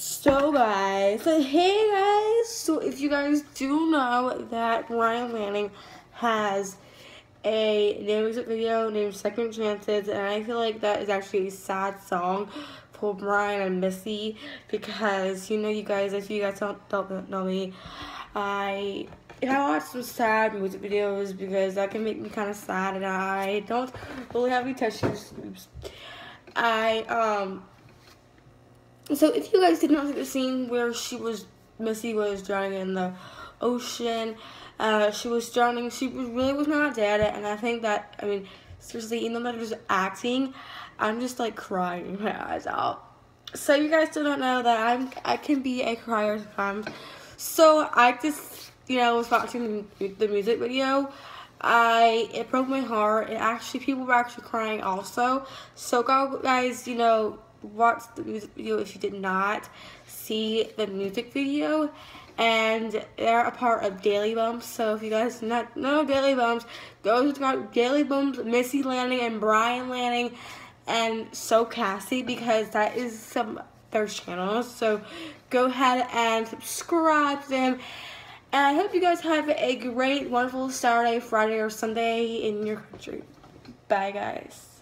So guys, so hey guys, so if you guys do know that Bryan Lanning has a new music video named Second Chances and I feel like that is actually a sad song for Bryan and Missy because you know you guys, if you guys don't, don't know me, I I watch some sad music videos because that can make me kind of sad and I don't really have any tissues. I um so if you guys did not see the scene where she was, Missy was drowning in the ocean, uh, she was drowning, she was, really was not dead, and I think that, I mean, seriously, even though that was acting, I'm just like crying my eyes out. So you guys still don't know that I'm, I can be a crier sometimes. So I just, you know, was watching the music video. I, it broke my heart. It actually, people were actually crying also. So go guys, you know, watch the music video if you did not see the music video and they're a part of Daily Bumps. So if you guys not know Daily Bumps, go to Daily Bumps, Missy Lanning and Bryan Lanning and So Cassie because that is some their channels. So go ahead and subscribe to them. And I hope you guys have a great, wonderful Saturday, Friday, or Sunday in your country. Bye, guys.